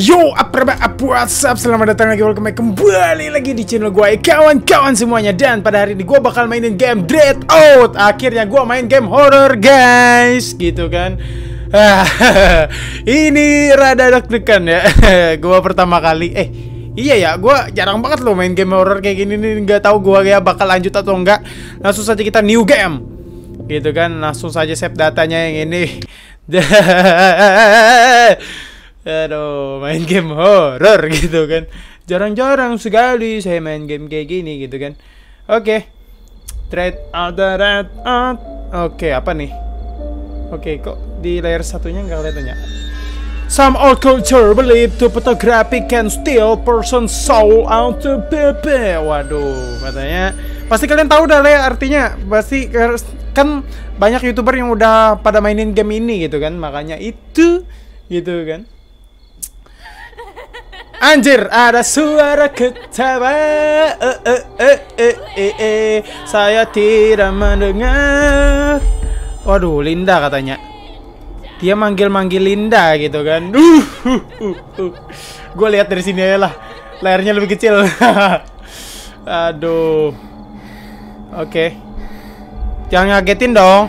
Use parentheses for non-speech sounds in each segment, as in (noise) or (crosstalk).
Yo, apa kabar? Apa WhatsApp? Selamat datang lagi, welcome back kembali lagi di channel gue Kawan-kawan semuanya. Dan pada hari ini gue bakal mainin game Dread Out. Akhirnya gue main game horror guys. Gitu kan? (laughs) Ini rada deg-degan ya. (laughs) Gue pertama kali Eh, iya ya, gue jarang banget loh main game horror kayak gini nih. Gak tau gue ya bakal lanjut atau enggak Langsung saja kita new game. Gitu kan, langsung saja save datanya yang ini (laughs) Aduh, main game horror (laughs) gitu kan. Jarang-jarang sekali saya main game kayak gini gitu kan. Oke. Okay. Trade out the red out. Oke, okay, apa nih? Oke, okay, kok di layar satunya nggak kelihatannya? Some old culture believe to photography can steal person's soul out of baby. Waduh, katanya pasti kalian tahu dah ya artinya. Pasti kan banyak youtuber yang udah pada mainin game ini gitu kan, makanya itu gitu kan. Anjir, ada suara ketawa. Eh, eh, eh, eh, eh, eh. Saya tidak mendengar. Waduh, Linda katanya. Dia manggil-manggil Linda gitu kan. (laughs) Uh, uh, uh, uh. Gue lihat dari sini aja lah. Layarnya lebih kecil. (laughs) Aduh. Oke. Okay. Jangan ngagetin dong.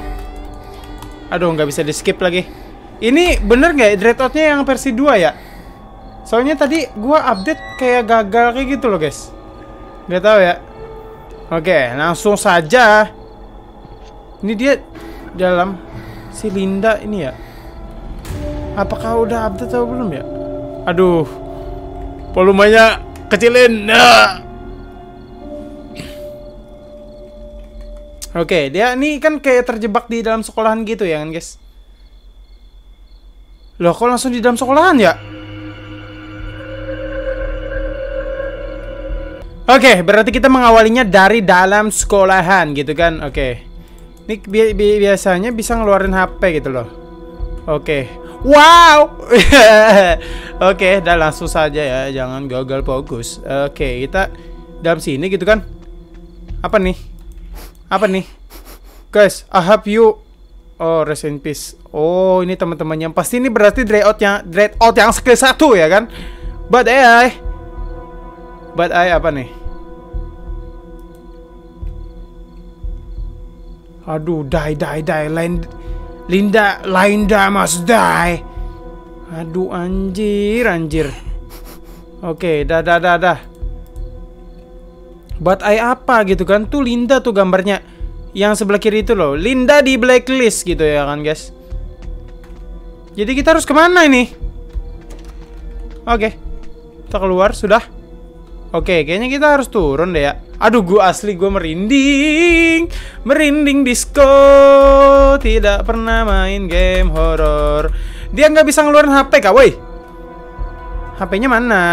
Aduh, nggak bisa di skip lagi. Ini bener nggak Dreadout-nya yang versi 2 ya? Soalnya tadi gua update kayak gagal kayak gitu loh, guys. Gak tahu ya. Oke, langsung saja. Ini dia dalam si Linda ini ya. Apakah udah update atau belum ya? Aduh. Volumenya kecilin. Nah. Oke, dia ini kan kayak terjebak di dalam sekolahan gitu ya kan, guys? Loh, kok langsung di dalam sekolahan ya? Oke, okay, berarti kita mengawalinya dari dalam sekolahan gitu kan? Oke. Okay. Ini bi bi biasanya bisa ngeluarin HP gitu loh. Oke. Okay. Wow. (laughs) Oke, okay, dah langsung saja ya, jangan gagal fokus. Oke, okay, kita dalam sini gitu kan? Apa nih? Apa nih? Guys, I have you Oh, rest in peace. Oh, ini teman-temannya. Pasti ini berarti dread out yang dread out yang skill satu ya kan? But I But I apa nih? Aduh, die, die, die. Lain, Linda, Linda must die. Aduh, anjir, anjir. Oke, okay, dah, dah, dah, dah. But I apa gitu kan? Tuh Linda tuh gambarnya. Yang sebelah kiri itu loh. Linda di blacklist gitu ya kan, guys. Jadi kita harus ke mana ini? Oke. Okay. Kita keluar, sudah. Oke, kayaknya kita harus turun deh ya. Aduh, gue asli gue merinding, merinding disco. Tidak pernah main game horror. Dia nggak bisa ngeluarin HP kak, woi. HP-nya mana?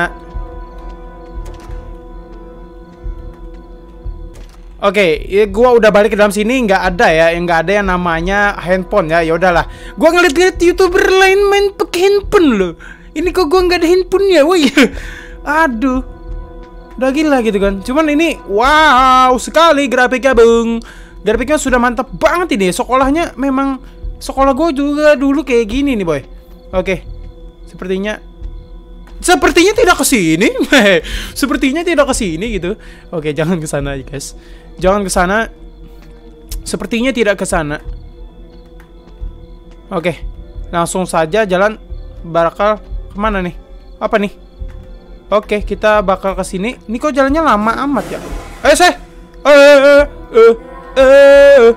Oke, okay, gua udah balik ke dalam sini nggak ada ya, yang nggak ada yang namanya handphone ya. Ya udahlah. Gua ngeliat-ngeliat youtuber lain main pakai handphone loh. Ini kok gua nggak ada handphonenya, woi. (laughs) Aduh. Udah gila gitu kan. Cuman ini wow sekali grafiknya, Bung. Grafiknya sudah mantap banget ini. Sekolahnya memang sekolah gue juga dulu kayak gini nih, boy. Oke. Sepertinya Sepertinya tidak ke sini. (laughs) Sepertinya tidak ke sini gitu. Oke, jangan ke sana, guys. Jangan ke sana. Sepertinya tidak ke sana. Oke. Langsung saja jalan bakal ke mana nih? Apa nih? Oke, kita bakal ke sini. Ini kok jalannya lama amat ya? Eh, saya. Eh, eh, eh, eh.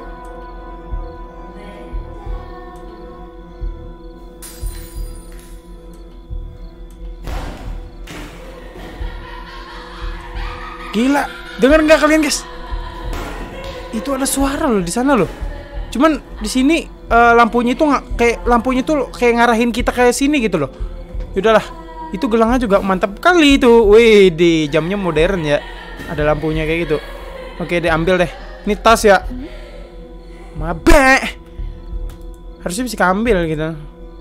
Gila, dengar nggak kalian guys? Itu ada suara loh di sana loh. Cuman di sini uh, lampunya itu nggak kayak lampunya tuh kayak ngarahin kita kayak sini gitu loh. Yaudahlah, itu gelangnya juga mantap kali itu. Wih, di jamnya modern ya. Ada lampunya kayak gitu. Oke, deh ambil deh. Ini tas ya. Mabe. Harusnya bisa ambil gitu.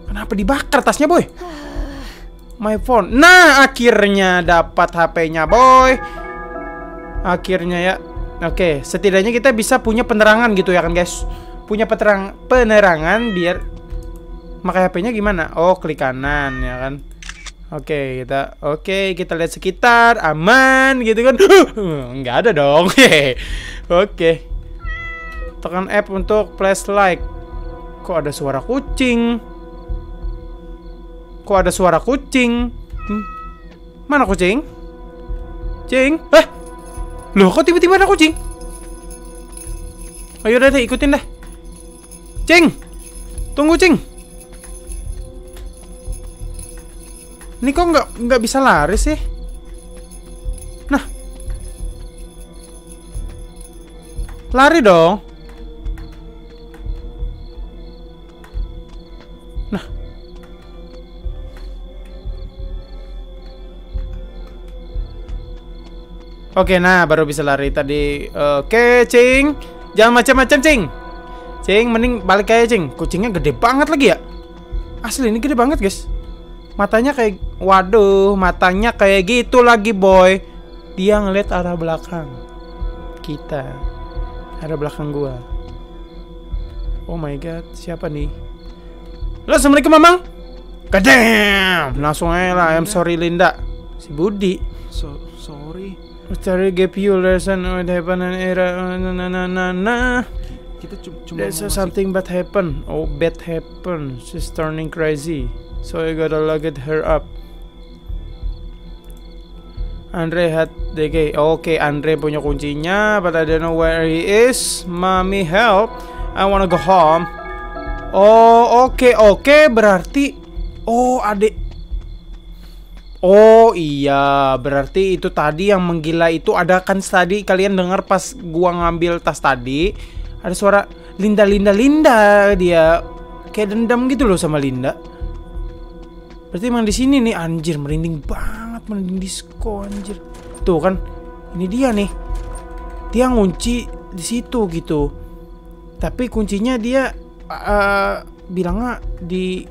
Kenapa dibakar tasnya, boy? My phone. Nah, akhirnya dapat HP-nya, boy. Akhirnya ya. Oke, setidaknya kita bisa punya penerangan gitu ya kan, guys. Punya penerang penerangan biar Makai HP-nya gimana? Oh, klik kanan ya kan. Oke, kita oke, kita lihat sekitar, aman gitu kan. Nggak ada dong. (laughs) oke. Tekan F untuk flashlight. Kok ada suara kucing? Kok ada suara kucing? Hmm. Mana kucing? Cing? Eh? Loh, kok tiba-tiba ada kucing? Ayo deh, ikutin deh. Cing! Tunggu, Cing! Ini kok nggak nggak bisa lari sih? Nah, lari dong. Nah, Oke, nah baru bisa lari tadi. Oke, Cing. Jangan macam-macam, Cing. Cing, mending balik aja, Cing. Kucingnya gede banget lagi ya. Asli ini gede banget, guys. Matanya kayak waduh, matanya kayak gitu lagi, boy. Dia ngeliat arah belakang. Kita. Arah belakang gua. Oh my god, siapa nih? Halo, Assalamualaikum, Mamang. Kadam! Langsung aja lah, I'm sorry Linda. Si Budi. So, sorry. Sorry you lesson what happened in era na na na na na. Kita cu- cuma There's something bad happen. Oh, bad happen. She's turning crazy. So I gotta it her up. Andre had the key. Oke, Andre punya kuncinya, but I don't know where he is. Mommy help. I wanna go home. Oh, oke, oke, berarti oh, adik Oh iya, berarti itu tadi yang menggila itu ada kan tadi kalian dengar pas gua ngambil tas tadi ada suara Linda Linda Linda dia kayak dendam gitu loh sama Linda. Berarti emang di sini nih anjir merinding banget merinding disco anjir. Tuh kan ini dia nih. Dia ngunci di situ gitu. Tapi kuncinya dia eh, bilangnya di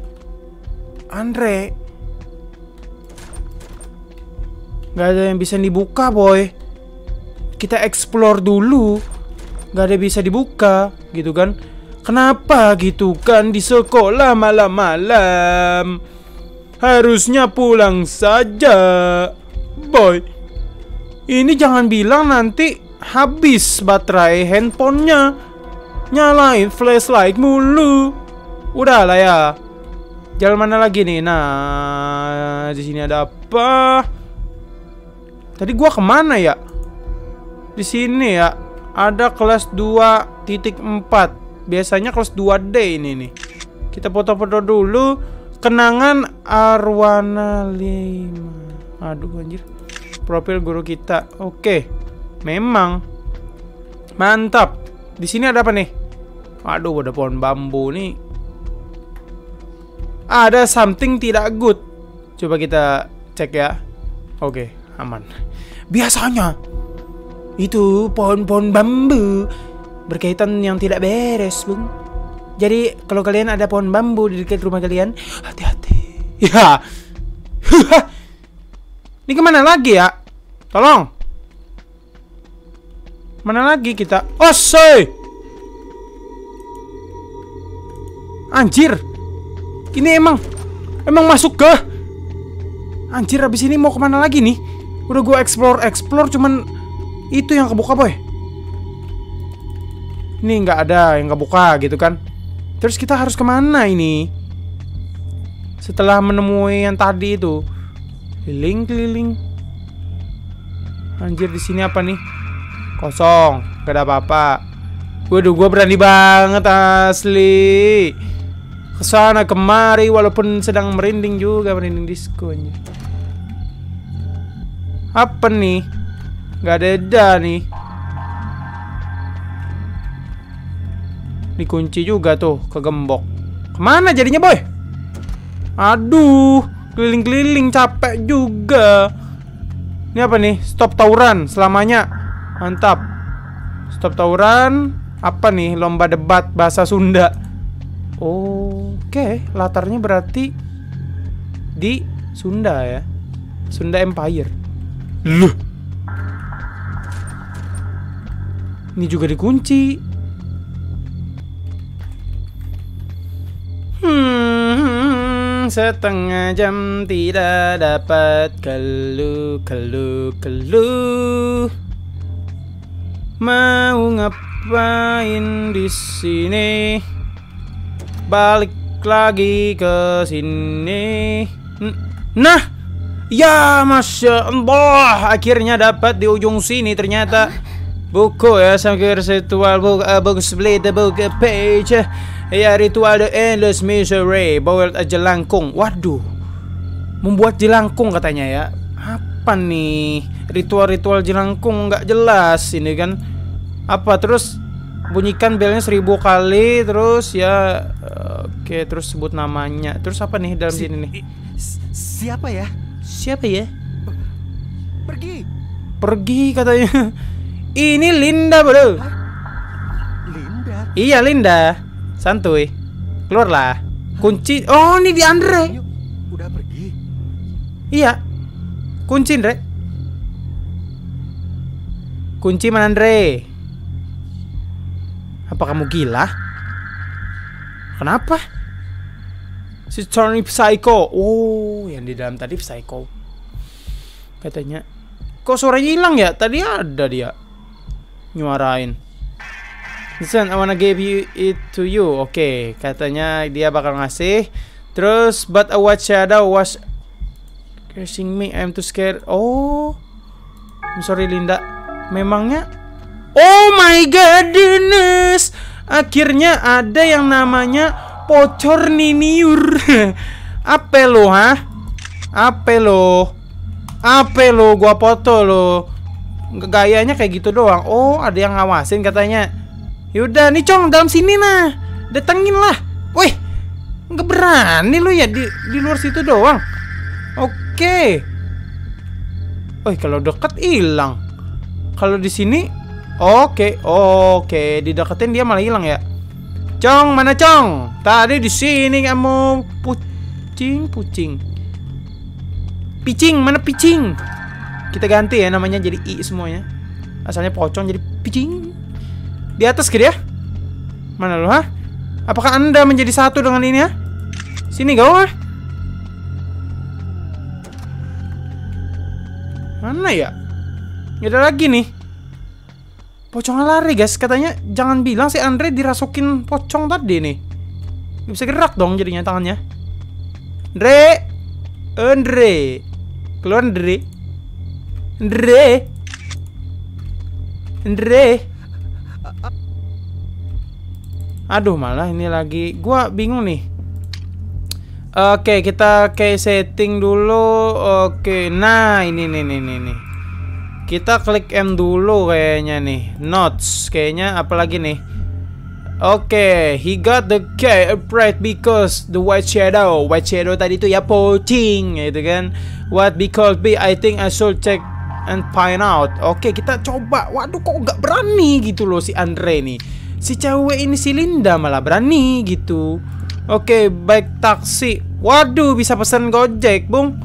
Andre. Gak ada yang bisa dibuka boy Kita explore dulu Gak ada yang bisa dibuka Gitu kan Kenapa gitu kan di sekolah malam-malam Harusnya pulang saja Boy Ini jangan bilang nanti Habis baterai handphonenya Nyalain flashlight mulu Udah lah ya Jalan mana lagi nih Nah di sini ada apa Tadi gua ke mana ya? Di sini ya. Ada kelas 2.4. Biasanya kelas 2D ini nih. Kita foto-foto dulu. Kenangan Arwana 5. Aduh anjir. Profil guru kita. Oke. Memang. Mantap. Di sini ada apa nih? Aduh, ada pohon bambu nih. Ada something tidak good. Coba kita cek ya. Oke, aman. Biasanya itu pohon-pohon bambu berkaitan yang tidak beres, Bung. Jadi kalau kalian ada pohon bambu di dekat rumah kalian, hati-hati. (laughs) Ya. (laughs) Ini ke mana lagi ya? Tolong. Mana lagi kita? Oh, say. Anjir. Ini emang emang masuk ke Anjir abis ini mau ke mana lagi nih? Udah gue explore explore cuman itu yang kebuka boy. Ini nggak ada yang kebuka gitu kan? Terus kita harus ke mana ini? Setelah menemui yang tadi itu, keliling keliling. Anjir di sini apa nih? Kosong, gak ada apa-apa. Waduh, gue berani banget asli. Ke sana kemari walaupun sedang merinding juga merinding disco anjir. Apa nih? Gak ada nih. Dikunci juga tuh ke gembok. Ke mana jadinya boy? Aduh, keliling-keliling capek juga. Ini apa nih? Stop tawuran selamanya. Mantap. Stop tawuran. Apa nih? Lomba debat bahasa Sunda. Oke, latarnya berarti di Sunda ya. Sunda Empire. Loh. Ini juga dikunci. Hmm, setengah jam tidak dapat kelu kelu kelu. Mau ngapain di sini? Balik lagi ke sini. Nah, ya masya Allah, akhirnya dapat di ujung sini ternyata buku ya sampai ritual buku uh, buku split buku page ya ritual the endless misery bawa aja langkung. Waduh, membuat jelangkung katanya ya. Apa nih ritual-ritual jelangkung nggak jelas ini kan? Apa terus bunyikan belnya seribu kali terus ya oke terus sebut namanya terus apa nih dalam Si- sini nih Siapa ya? siapa ya Pergi. pergi katanya ini Linda bro Linda. iya Linda santuy. Keluarlah. Kunci. Oh ini di Andre. Udah pergi. iya. Kunci Andre. Kunci mana Andre? Apa kamu gila? Kenapa? Si Tony Psycho. Oh yang di dalam tadi Psycho. Katanya. Kok suaranya hilang ya? Tadi ada dia. Nyuarain Listen, I wanna give you it to you. Oke, katanya dia bakal ngasih. Terus, but a white shadow was cursing me. I'm too scared. Oh, I'm sorry Linda. Memangnya? Oh my goodness. Akhirnya ada yang namanya pocor niniur. (laughs) Apa lo, ha? Apa lo? Apa lo? Gua foto lo. Gayanya kayak gitu doang. Oh, ada yang ngawasin katanya. Yaudah, nih Cong, dalam sini nah. Datengin lah. Wih, nggak berani lu ya di di luar situ doang. Oke. Wih, kalau deket hilang. Kalau di sini, oke, oke, dideketin dia malah hilang ya. Cong, mana Cong? Tadi di sini kamu pucing, pucing. Picing, mana picing? Kita ganti ya namanya jadi i semuanya. Asalnya pocong jadi picing. Di atas ke dia? Mana lu, ha? Apakah Anda menjadi satu dengan ini, ha? Sini kau, ha? Mana ya? Nggak ada lagi nih. Pocongnya lari, guys. Katanya jangan bilang si Andre dirasukin pocong tadi nih. Nggak bisa gerak dong jadinya tangannya. Andre. Andre. Keluar Andre. Andre. Andre. Aduh malah ini lagi gua bingung nih. Oke, kita kayak setting dulu. Oke, nah ini nih nih nih nih. Kita klik M dulu kayaknya nih. Notes kayaknya apalagi nih. Oke, he got the key upright because the white shadow. White shadow tadi itu ya pocing gitu kan. What because be I think I should check and find out. Oke, kita coba. Waduh kok nggak berani gitu loh si Andre nih. Si cewek ini si Linda malah berani gitu. Oke, baik taksi. Waduh, bisa pesan Gojek, Bung.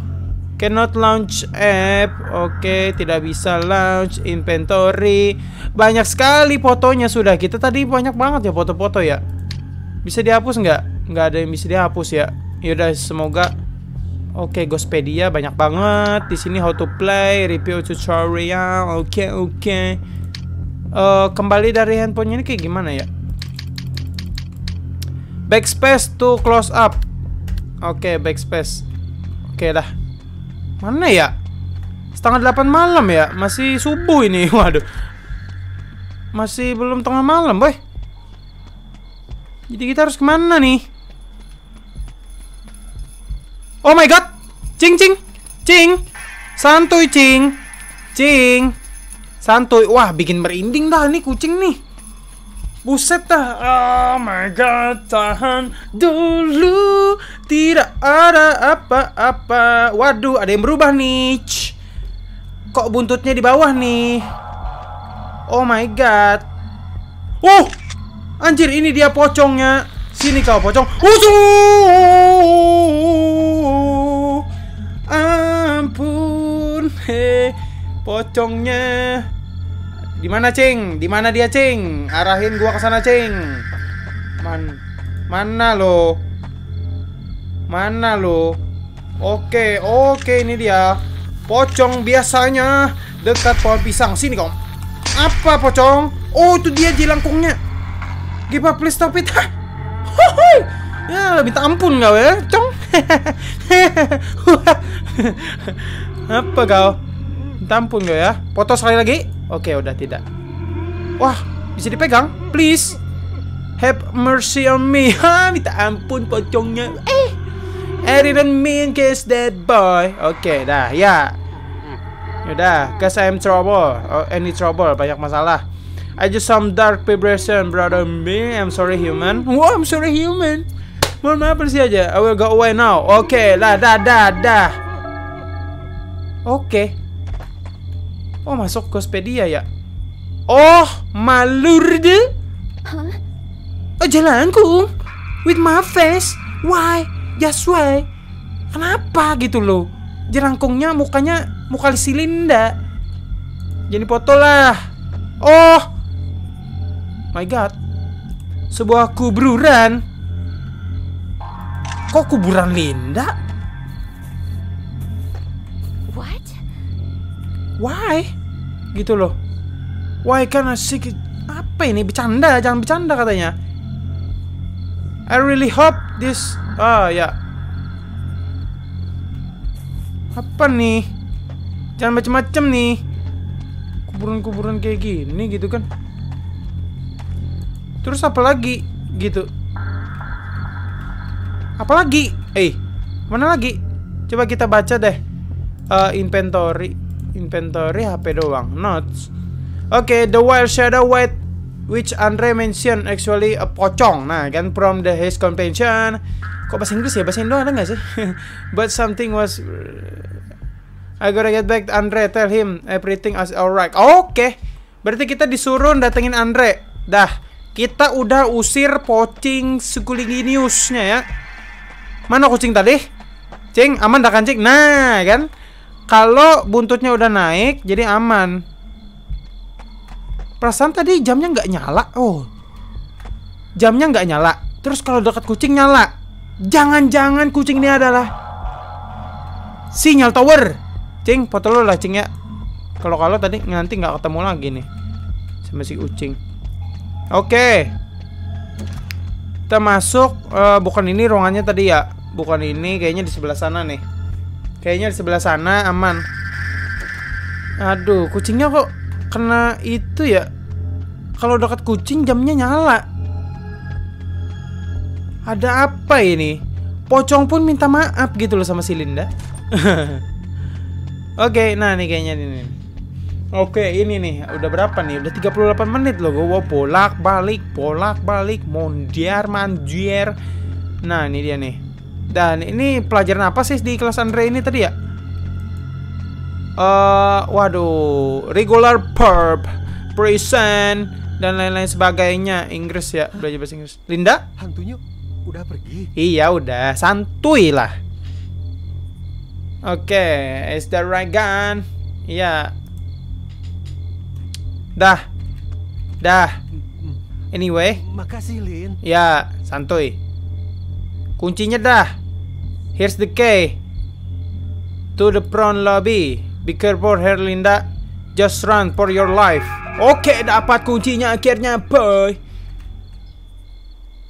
Cannot launch app. Oke, tidak bisa launch inventory. Banyak sekali fotonya sudah. Kita tadi banyak banget ya foto-foto ya. Bisa dihapus nggak? Nggak ada yang bisa dihapus ya. Yaudah, semoga Oke, Gospedia banyak banget. Di sini how to play, review tutorial. Oke, oke. Eh, kembali dari handphonenya ini kayak gimana ya? Backspace to close up. Oke, backspace. Oke dah. Mana ya? Setengah delapan malam ya? Masih subuh ini. (laughs) Waduh. Masih belum tengah malam, boy. Jadi kita harus ke mana nih? Oh my god. Cing cing. Cing. Santuy cing. Cing. Santuy. Wah, bikin merinding dah nih kucing nih. Buset dah. Oh my god, tahan dulu. Tidak ada apa-apa. Waduh, ada yang berubah nih. Kok buntutnya di bawah nih? Oh my god. Oh! Anjir, ini dia pocongnya. Sini kau pocong. Usuh. Ampun. He. Pocongnya. Di mana, Cing? Di mana dia, Cing? Arahin gua ke sana, Cing. Man mana lo? Mana lo? Oke, oke ini dia. Pocong biasanya dekat pohon pisang. Sini kau. Apa pocong? Oh, itu dia jelangkungnya. Give up, please stop it. Ya, minta ampun kau ya, cong. (laughs) Apa kau? Minta ampun kau ya. Foto sekali lagi. Oke, udah tidak. Wah, bisa dipegang? Please. Have mercy on me. (laughs) Ha, minta ampun pocongnya. Eh. I didn't mean kiss that boy. Oke, dah, ya. Udah, cause I'm trouble. Oh, any trouble, banyak masalah. I just some dark vibration, brother me. I'm sorry, human. Oh, I'm sorry, human. Mohon maaf bersih aja. I will go away now. Oke, lah, dah, dah, dah. Oke. Oh, masuk Gospedia ya? Oh, malurde. Oh, jalanku. With my face. Why? Just why? Kenapa gitu loh? Jerangkungnya mukanya muka si Linda. Jadi foto lah. Oh. My god. Sebuah kuburan. Kok kuburan Linda? Why? Gitu loh. Why can I? Apa ini? Bercanda, jangan bercanda katanya. I really hope this Ah, ya. Apa nih? Jangan macem-macem nih. Kuburan-kuburan kayak gini gitu kan. Terus apa lagi? Gitu. Apa lagi? Eh, mana lagi? Coba kita baca deh. Eh, inventory. Inventory HP doang. Notes. Oke, the wild shadow white which Andre mentioned actually a pocong. Nah, kan from the his convention. Kok bahasa Inggris ya? Bahasa Indo ada nggak sih? (laughs) But something was I gotta get back to Andre, tell him everything is alright. Oke. Berarti kita disuruh datengin Andre. Dah, kita udah usir pocing Skulinginiusnya ya. Mana kucing tadi? Cing, aman dah kan, Cing? Nah, kan? Kalau buntutnya udah naik, jadi aman. Perasaan tadi jamnya nggak nyala. Oh, jamnya nggak nyala. Terus kalau dekat kucing nyala. Jangan-jangan kucing ini adalah sinyal tower. Cing, foto lo lah, Cing ya. Kalau kalau tadi nanti nggak ketemu lagi nih sama si kucing. Oke. Kita masuk eh, bukan ini ruangannya tadi ya. Bukan ini, kayaknya di sebelah sana nih. Kayaknya di sebelah sana aman. Aduh, kucingnya kok kena itu ya. Kalau dekat kucing jamnya nyala. Ada apa ini? Pocong pun minta maaf gitu loh sama si Linda. (laughs) Oke, nah nih kayaknya ini. Oke, ini nih udah berapa nih? Udah 38 menit loh gue bolak balik, bolak balik, mondiar, manjier. Nah, ini dia nih. Dan ini pelajaran apa sih di kelas Andre ini tadi ya? Eh, waduh, regular verb, present dan lain-lain sebagainya Inggris ya, belajar bahasa Inggris. Linda? Hantunya udah pergi. Iya udah, santuy lah. Oke, is that right gun? Iya. Dah. Dah. Anyway, Makasih, Lin. ya santuy. Kuncinya dah. Here's the key. To the prawn lobby. Be careful, Herlinda. Just run for your life. Oke, dapat kuncinya akhirnya, boy.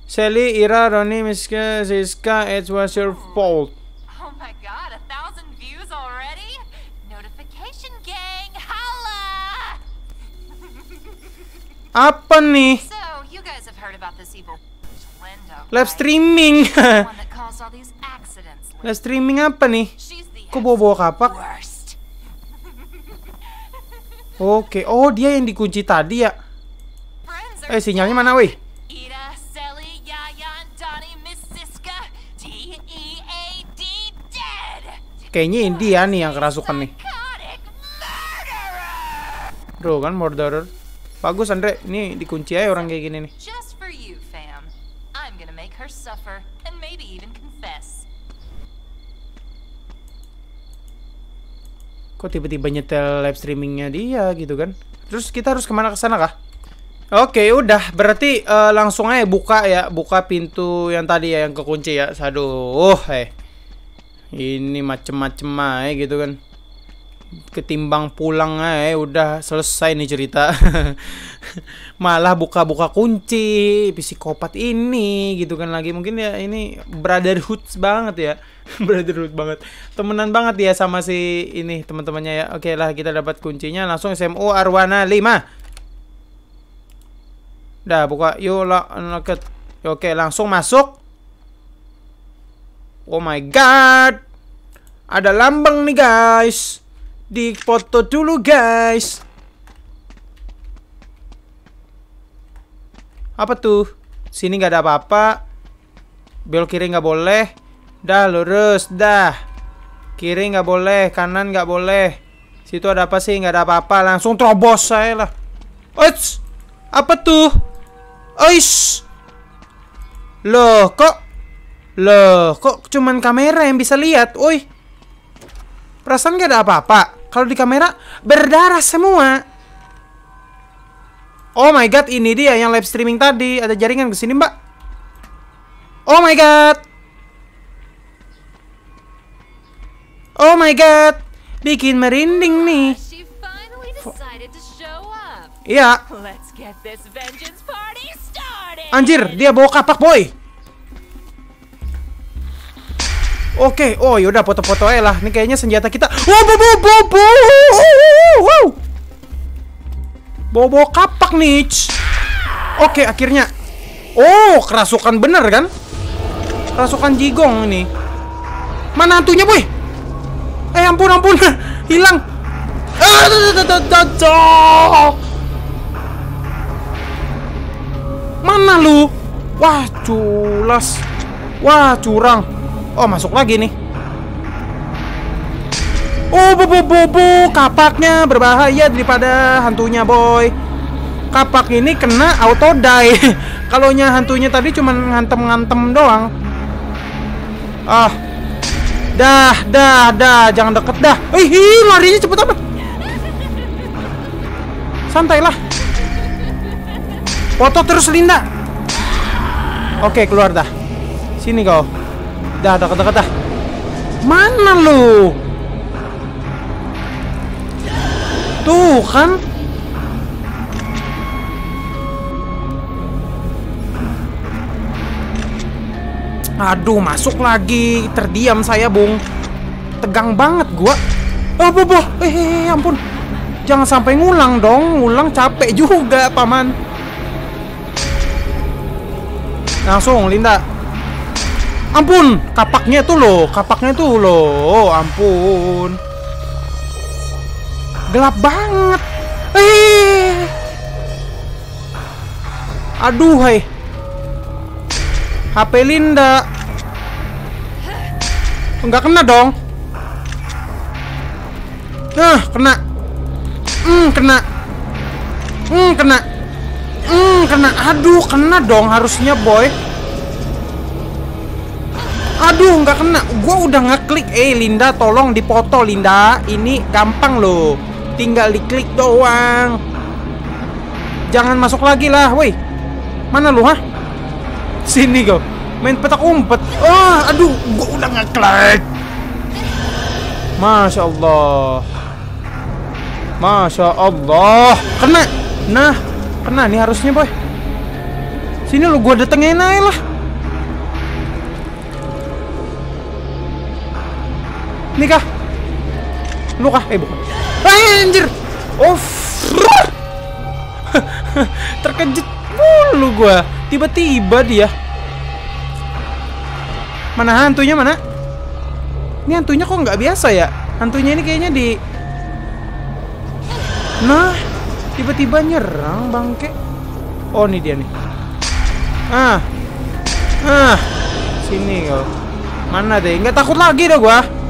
Sally, Ira, Ronnie, Miska, Siska, it was your fault. Oh my god, a thousand views already? Notification gang, holla! Apa nih? So, you guys have heard about this evil Live streaming. (laughs) Live streaming apa nih? Kok bawa-bawa kapak? Oke, oh dia yang dikunci tadi ya. Eh sinyalnya mana, weh? Dead! Kayaknya ini dia nih yang kerasukan nih. Bro kan murderer. Bagus Andre, ini dikunci aja orang kayak gini nih. Her suffer, and maybe even confess. Kok tiba-tiba nyetel live streamingnya dia gitu kan? Terus kita harus ke mana ke sana kah? Oke, udah. Berarti eh, langsung aja buka ya, buka pintu yang tadi ya yang kekunci ya. Aduh, eh. Ini macem-macem aja gitu kan. Ketimbang pulang aja udah selesai nih cerita. (laughs) Malah buka-buka kunci, psikopat ini gitu kan lagi. Mungkin ya ini brotherhood banget ya. (laughs) brotherhood banget. Temenan banget ya sama si ini teman-temannya ya. Oke lah, kita dapat kuncinya langsung SMU Arwana 5. Dah buka yuk lah unlocked. Oke langsung masuk. Oh my god. Ada lambang nih guys. Di foto dulu guys. Apa tuh? Sini nggak ada apa-apa. Belok kiri nggak boleh. Dah lurus dah. Kiri nggak boleh, kanan nggak boleh. Situ ada apa sih? Nggak ada apa-apa. Langsung terobos saya lah. Eits! Apa tuh? Oish. Loh, kok Loh, kok cuman kamera yang bisa lihat? Woi. Perasaan gak ada apa-apa. Kalau di kamera berdarah semua. Oh my god, ini dia yang live streaming tadi. Ada jaringan ke sini, Mbak. Oh my god. Oh my god. Bikin merinding nih. Iya. Anjir, dia bawa kapak, boy. Oke, oh yaudah foto-foto aja lah. Ini kayaknya senjata kita. Wow, bo, bo, bo, bo. Wow. Bawa kapak nih. Oke, akhirnya. Oh, kerasukan bener kan? Kerasukan jigong ini. Mana hantunya, boy? Eh, ampun, ampun. (laughs) Hilang. Mana lu? Wah, culas. Wah, curang. Oh, masuk lagi nih. Oh, bu, bu, bu, bu. Kapaknya berbahaya daripada hantunya, boy. Kapak ini kena auto die. (laughs) Kalau hantunya tadi cuma ngantem-ngantem doang. Ah. Dah, dah, dah. Jangan deket dah. Ih, ih, larinya cepet amat. Santai lah. Foto terus Linda. Oke, keluar dah. Sini kau. Dah, dekat-dekat dah. Mana lu? Tuh kan. Aduh, masuk lagi. Terdiam saya, Bung. Tegang banget gua. Oh, bobo. Eh, eh, eh, ampun. Jangan sampai ngulang dong. Ngulang capek (laughs) juga, Paman. Langsung, Linda. Ampun, kapaknya tuh loh, kapaknya tuh loh. Ampun. Gelap banget. Eh. Aduh, hai. HP Linda. Enggak kena dong. Nah, kena. Hmm, kena. Hmm, kena. Hmm, kena. Aduh, kena dong harusnya, boy. Aduh, nggak kena. Gua udah ngeklik. Eh, Linda, tolong dipoto, Linda. Ini gampang loh. Tinggal diklik doang. Jangan masuk lagi lah, woi. Mana lu, hah? Sini kau. Main petak umpet. Oh, aduh, gua udah ngeklik. Masya Allah. Masya Allah. Kena. Nah, kena nih harusnya, boy. Sini lu gua datengin aja lah. Ini kah? Lu kah? Eh bukan. Ah, anjir. Oh. (laughs) Terkejut mulu gua. Tiba-tiba dia. Mana hantunya mana? Ini hantunya kok nggak biasa ya? Hantunya ini kayaknya di Nah, tiba-tiba nyerang bangke. Oh, ini dia nih. Ah. Ah. Sini kau. Mana deh? Nggak takut lagi dah gua.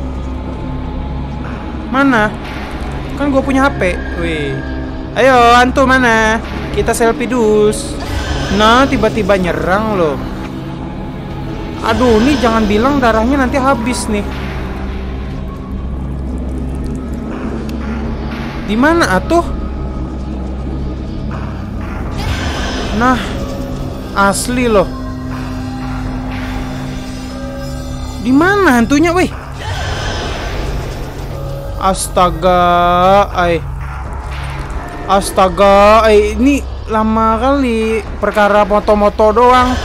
Mana? Kan gue punya HP. Wih. Ayo, hantu mana? Kita selfie dus. Nah, tiba-tiba nyerang loh. Aduh, nih jangan bilang darahnya nanti habis nih. Di mana atuh? Nah, asli loh. Di mana hantunya, weh? Astaga, ay. Astaga, ay ini lama kali perkara moto-moto doang.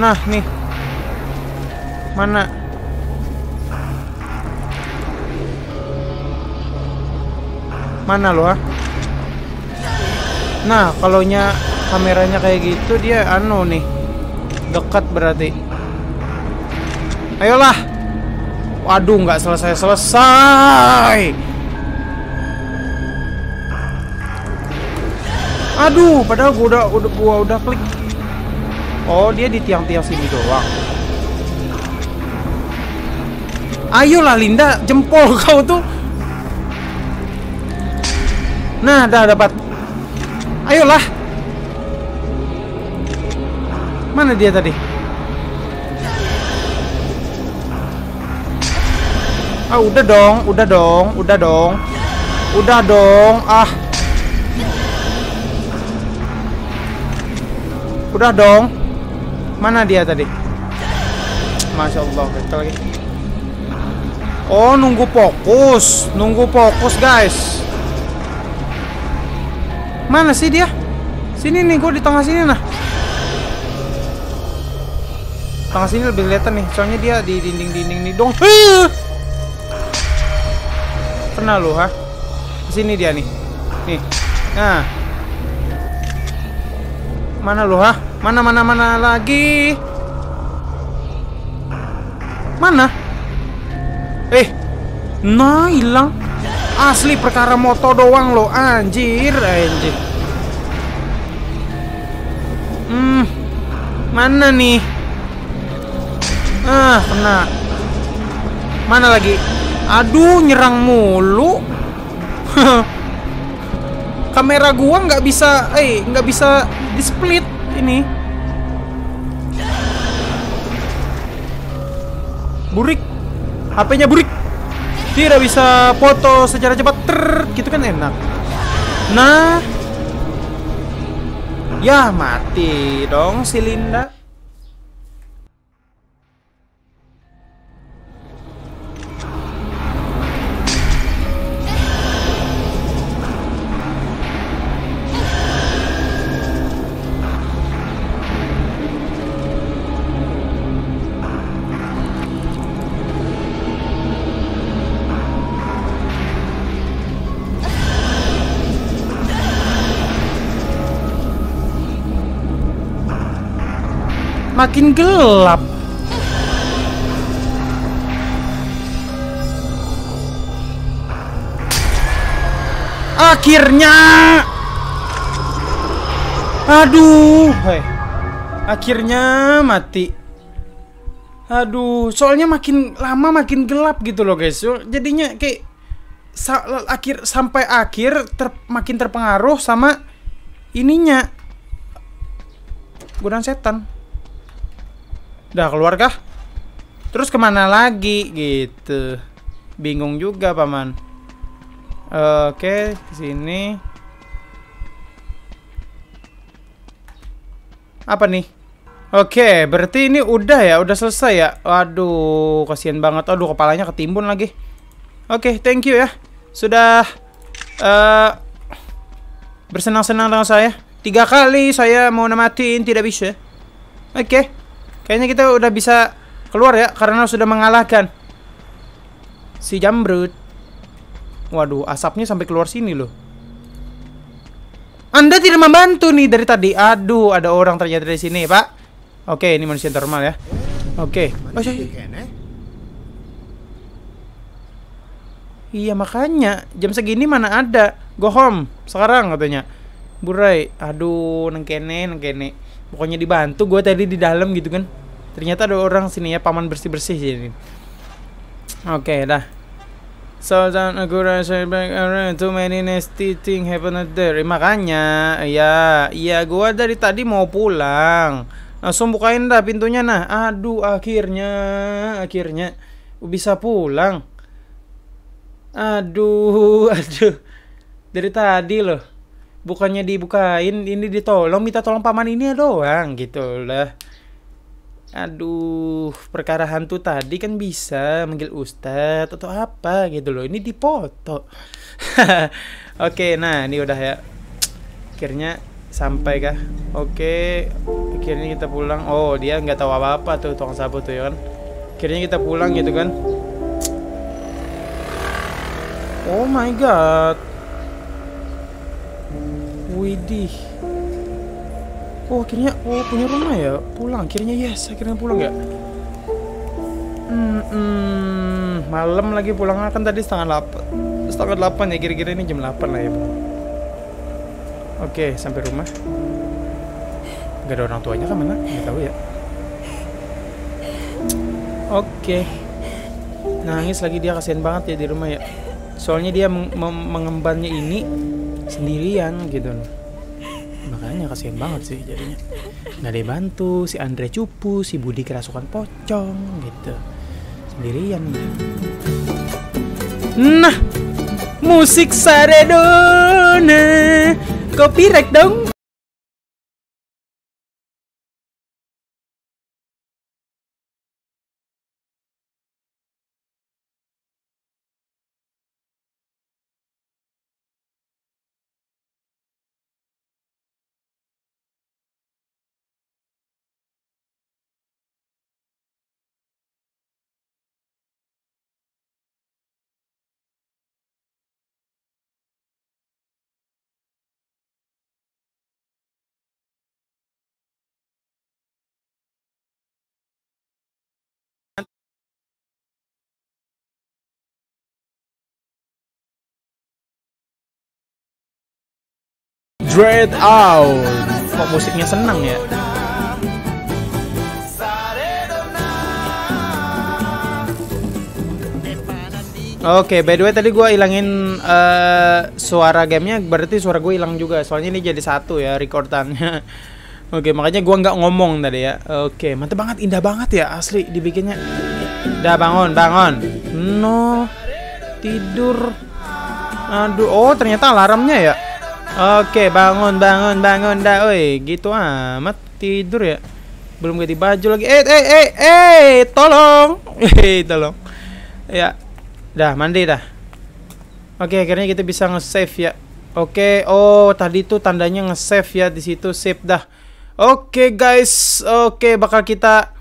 Nah, nih. Mana? Mana lo, ah? Nah, kalau nya kameranya kayak gitu dia anu nih. Dekat berarti. Ayolah. Waduh, nggak selesai-selesai. Aduh, padahal gua udah udah gua udah klik. Oh, dia di tiang-tiang sini doang. Ayolah Linda, jempol (laughs) kau tuh. Nah, dah dapat. Ayolah. Mana dia tadi? Ah, udah dong, udah dong, udah dong. Udah dong. Ah. Udah dong. Mana dia tadi? Masya Allah, kita lagi. Oh, nunggu fokus, nunggu fokus, guys. Mana sih dia? Sini nih, gue di tengah sini nah. Tengah sini lebih kelihatan nih, soalnya dia di dinding-dinding nih dong. Kena lu, ha? Sini dia nih. Nih. Nah. Mana lu, ha? Mana mana mana lagi? Mana? Eh. Nah, hilang. Asli perkara moto doang lo, anjir, anjir. Hmm. Mana nih? Ah, kena. Mana lagi? Aduh, nyerang mulu. (laughs) Kamera gua nggak bisa, eh, nggak bisa di split ini. Burik. HP-nya burik. Tidak bisa foto secara cepat ter gitu kan enak. Nah. Ya mati dong si. Makin gelap. Akhirnya. Aduh, hei. Akhirnya mati. Aduh, soalnya makin lama makin gelap gitu loh, guys. Jadinya kayak sa- akhir sampai akhir ter- makin terpengaruh sama ininya godaan setan. Udah keluar kah? Terus ke mana lagi gitu? Bingung juga paman. Oke, sini. Apa nih? Oke, berarti ini udah ya, udah selesai ya. Waduh, kasihan banget. Aduh, kepalanya ketimbun lagi. Oke, thank you ya. Sudah eh bersenang-senang dengan saya. Tiga kali saya mau nematin tidak bisa. Oke. Kayaknya kita udah bisa keluar ya karena sudah mengalahkan si Jambrut. Waduh, asapnya sampai keluar sini loh. Anda tidak membantu nih dari tadi. Aduh, ada orang ternyata di sini, Pak. Oke, ini manusia normal ya. Oke. Oh, saya- Kene? Iya makanya jam segini mana ada Go home sekarang katanya Burai Aduh nengkene nengkene Pokoknya dibantu gue tadi di dalam gitu kan. Ternyata ada orang sini ya paman bersih-bersih sini. Oke dah. So then aku back around too many nasty thing happen there. Eh, Makanya ya Iya gue dari tadi mau pulang. Langsung bukain dah pintunya nah. Aduh akhirnya Akhirnya Bisa pulang. Aduh, (laughs) aduh. Dari tadi loh. Bukannya dibukain ini ditolong minta tolong paman ini doang gitu lah. Aduh perkara hantu tadi kan bisa manggil ustadz atau apa gitu loh ini dipoto (laughs) oke nah ini udah ya. Akhirnya sampai kah oke akhirnya kita pulang. Oh dia nggak tahu apa apa tuh tukang sapu tuh ya kan? Akhirnya kita pulang gitu kan. Oh my god widih. Oh akhirnya oh punya rumah ya? Pulang akhirnya yes akhirnya pulang ya? Hmm, hmm, malam lagi pulang kan tadi setengah delapan setengah delapan ya kira-kira ini jam delapan lah ya Bu. oke sampai rumah. Gak ada orang tuanya kan mana? Nggak tahu ya. Oke. Nangis lagi dia kasihan banget ya di rumah ya. Soalnya dia mengembannya ini sendirian gitu. Loh makanya kasihan banget sih jadinya. Nggak ada bantu si Andre cupu si Budi kerasukan pocong gitu. Sendirian nah musik Saredona copyright dong Dread Out kok musiknya senang ya Oke, by the way tadi gua ilangin eh, suara gamenya, berarti suara gue hilang juga. Soalnya ini jadi satu ya recordannya. (laughs) Oke, makanya gua nggak ngomong tadi ya. Oke, mantep banget, indah banget ya asli dibikinnya. Udah bangun, bangun. No, tidur. Aduh, oh ternyata alarmnya ya. Oke, bangun, bangun, bangun dah, oi. Gitu amat tidur ya. Belum ganti baju lagi. Eh, eh, eh, eh, tolong. (laughs) Eh, tolong. Ya, dah mandi dah. Oke, akhirnya kita bisa nge-save ya. Oke, oh tadi tuh tandanya nge-save ya di situ save dah. Oke guys, oke bakal kita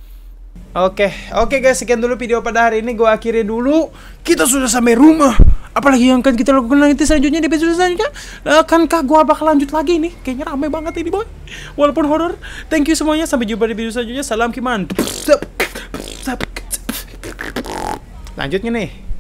Oke, oke guys, sekian dulu video pada hari ini. Gua akhiri dulu. Kita sudah sampai rumah. Apalagi yang akan kita lakukan nanti selanjutnya di episode selanjutnya? Akankah gua bakal lanjut lagi nih? Kayaknya ramai banget ini boy. Walaupun horor. Thank you semuanya. Sampai jumpa di video selanjutnya. Salam Kiman. Lanjutnya nih.